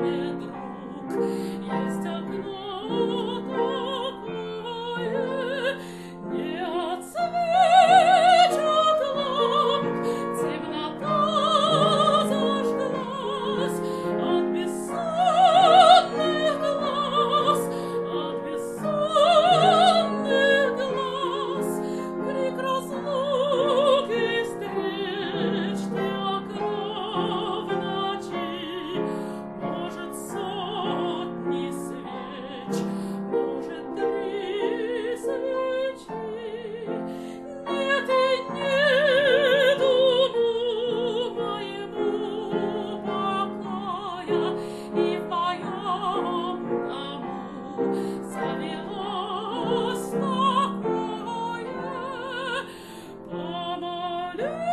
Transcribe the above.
Amen. Hallelujah.